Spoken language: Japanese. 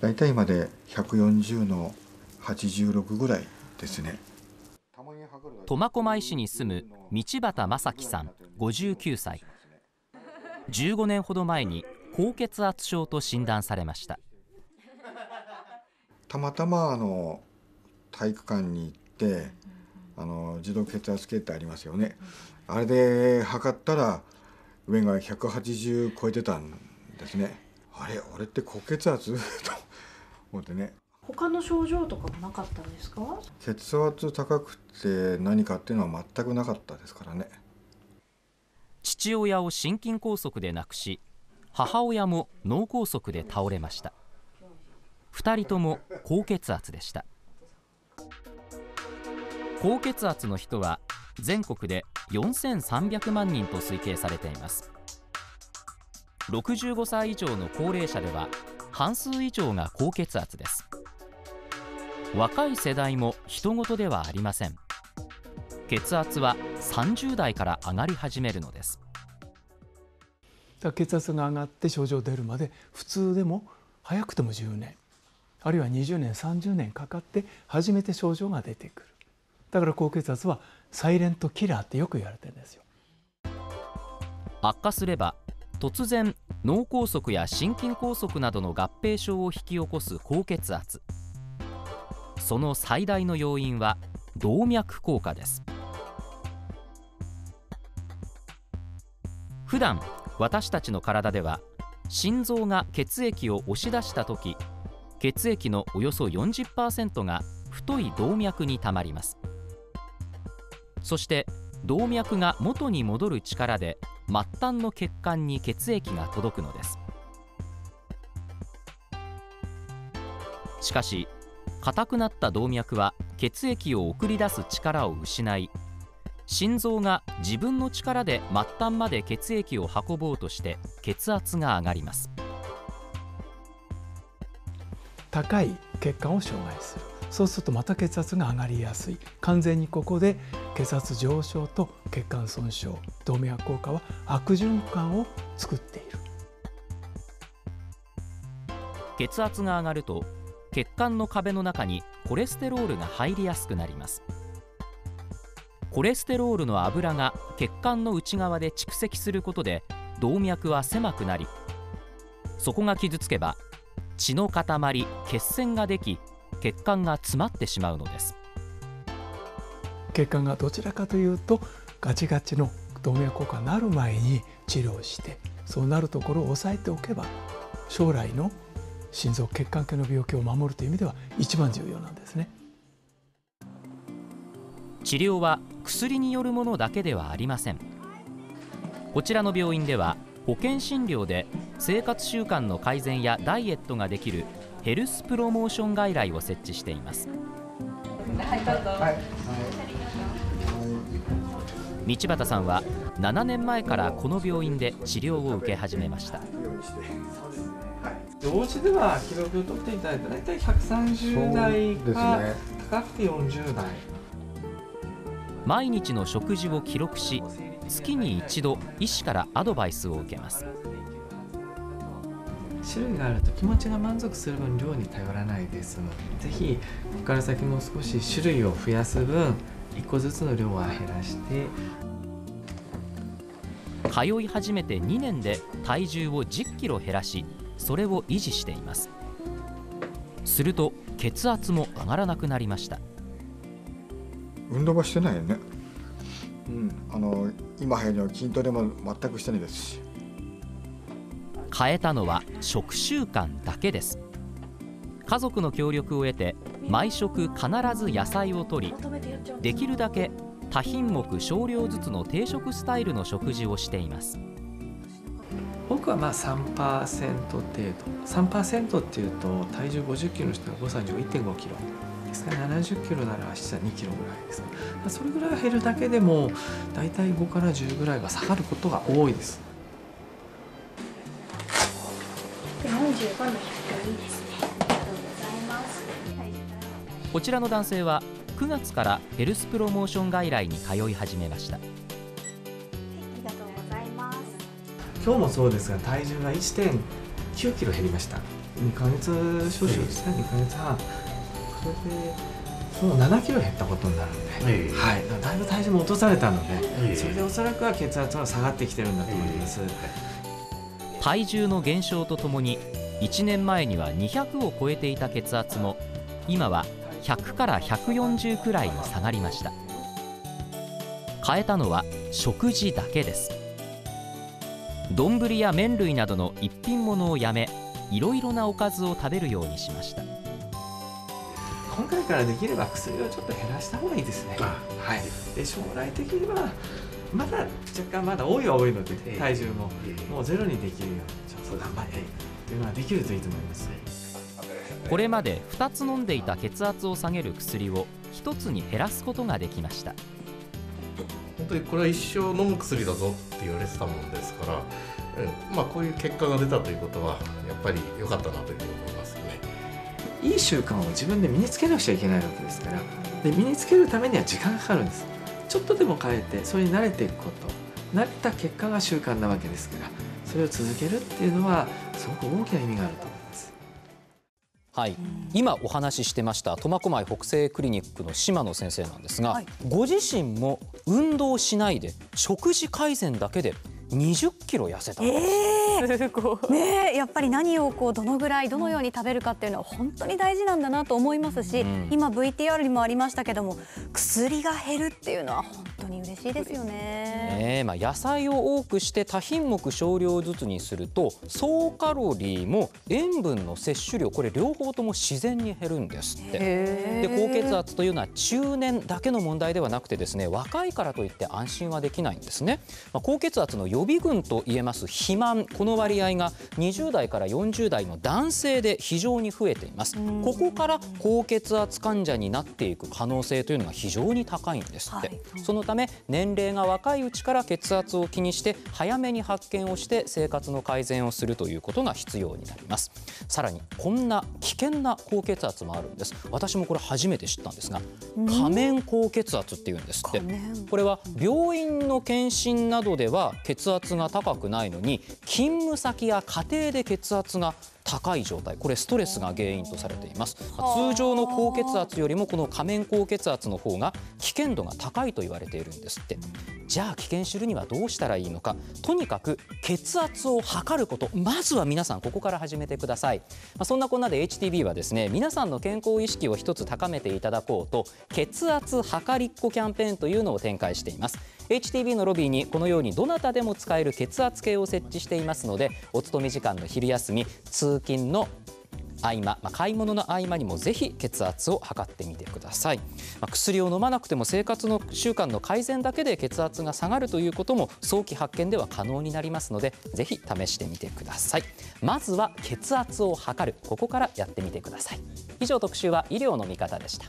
大体今で140の86ぐらいですね。苫小牧市に住む道端正樹さん59歳。15年ほど前に高血圧症と診断されました。たまたまあの体育館に行ってあの自動血圧計ってありますよね。あれで測ったら上が180超えてたんですねあれ俺って高血圧？と思ってね。他の症状とかもなかったんですか？血圧高くて何かっていうのは全くなかったですからね。父親を心筋梗塞で亡くし母親も脳梗塞で倒れました。2人とも高血圧でした。高血圧の人は全国で4300万人と推計されています65歳以上の高齢者では半数以上が高血圧です。若い世代も人事ではありません。血圧は30代から上がり始めるのです。血圧が上がって症状出るまで普通でも早くても10年。あるいは20年30年かかって初めて症状が出てくる。だから高血圧はサイレントキラーってよく言われてるんですよ。悪化すれば突然脳梗塞や心筋梗塞などの合併症を引き起こす高血圧。その最大の要因は動脈硬化です。普段私たちの体では心臓が血液を押し出した時血液のおよそ40%が太い動脈にたまります。そして動脈が元に戻る力で末端の血管に血液が届くのです。しかし硬くなった動脈は血液を送り出す力を失い心臓が自分の力で末端まで血液を運ぼうとして血圧が上がります。高い血管を障害する。そうするとまた血圧が上がりやすい。完全にここで血圧上昇と血管損傷動脈硬化は悪循環を作っている。血圧が上がると血管の壁の中にコレステロールが入りやすくなります。コレステロールの油が血管の内側で蓄積することで動脈は狭くなりそこが傷つけば血の塊血栓ができ血管が詰まってしまうのです。血管がどちらかというとガチガチの動脈硬化になる前に治療してそうなるところを抑えておけば将来の心臓血管系の病気を守るという意味では一番重要なんですね。治療は薬によるものだけではありません。こちらの病院では保険診療で生活習慣の改善やダイエットができるヘルスプロモーション外来を設置しています。道端さんは7年前からこの病院で治療を受け始めました。同時では記録を取っていただいた大体130代か高くて40代、毎日の食事を記録し月に一度医師からアドバイスを受けます種類があると気持ちが満足する分量に頼らないですのでぜひここから先も少し種類を増やす分1個ずつの量は減らして。通い始めて2年で体重を1 0キロ減らしそれを維持しています。すると血圧も上がらなくなりました。運動はしてないよね。うん。あの今流行りの筋トレも全くしてないですし変えたのは食習慣だけです。家族の協力を得て毎食必ず野菜をとりできるだけ多品目少量ずつの定食スタイルの食事をしています。僕はまあ3%程度。3%っていうと体重50キロの人が5 3 1 5キロですか。ら70キロなら明日2キロぐらいですか。それぐらい減るだけでも大体5から10ぐらいが下がることが多いです。45の100いいですね。ありがとうございますこちらの男性は9月からヘルスプロモーション外来に通い始めました。ありがとうございます。今日もそうですが体重が1 9 9キロ減りました。2ヶ月少々ですね、2ヶ月半。それでもう7キロ減ったことになるんで、ええ。はい、だいぶ体重も落とされたので、ええ。それでおそらくは血圧は下がってきてるんだと思います、体重の減少とともに1年前には200を超えていた血圧も今は100から140くらいに下がりました。変えたのは食事だけです。丼や麺類などの一品物をやめいろいろなおかずを食べるようにしました。今回からできれば薬をちょっと減らした方がいいですね。あはい。で将来的にはまだ若干まだ多いは多いので、ええ。体重もええ。もうゼロにできるようにちょっと頑張っていくというのはできるといいと思います。これまで2つ飲んでいた血圧を下げる薬を1つに減らすことができました。本当にこれは一生飲む薬だぞって言われてたもんですから、うん、まあこういう結果が出たということはやっぱり良かったなというふうに思いますよね。いい習慣を自分で身につけなくちゃいけないわけですから。で身につけるためには時間がかかるんです。ちょっとでも変えてそれに慣れていくこと。慣れた結果が習慣なわけですから。それを続けるっていうのはすごく大きな意味があると思います。はい、今お話ししてました苫小牧北西クリニックの島野先生なんですが、はい。ご自身も運動しないで食事改善だけで20キロ痩せたんです、えすごい。ねえやっぱり何をこうどのぐらいどのように食べるかっていうのは本当に大事なんだなと思いますし、うん。今 VTR にもありましたけども薬が減るっていうのは本当に嬉しいですよね。ねえまあ、野菜を多くして多品目少量ずつにすると総カロリーも塩分の摂取量これ両方とも自然に減るんですって。へで高血圧というのは中年だけの問題ではなくてですね若いからといって安心はできないんですね、まあ、高血圧の予備軍といえます肥満この割合が20代から40代の男性で非常に増えています。ここから高血圧患者になっていく可能性というのが非常に高いんですって、はい。そのため年齢が若いうちから血圧を気にして早めに発見をして生活の改善をするということが必要になります。さらにこんな危険な高血圧もあるんです。私もこれ初めて知ったんですが仮面高血圧っていうんですって。これは病院の検診などでは血圧が高くないのに勤務先や家庭で血圧が高い状態。これストレスが原因とされています。通常の高血圧よりもこの仮面高血圧の方が危険度が高いと言われているんですってじゃあ危険知るにはどうしたらいいのか。とにかく血圧を測ること。まずは皆さんここから始めてください、まあ、そんなこんなで HTB はですね皆さんの健康意識を一つ高めていただこうと血圧測りっこキャンペーンというのを展開しています。HTB のロビーにこのようにどなたでも使える血圧計を設置していますのでお勤め時間の昼休み通勤の合間、まあ、買い物の合間にもぜひ血圧を測ってみてください、まあ、薬を飲まなくても生活の習慣の改善だけで血圧が下がるということも早期発見では可能になりますのでぜひ試してみてください。まずは血圧を測る。ここからやってみてください。以上特集は医療の見方でした。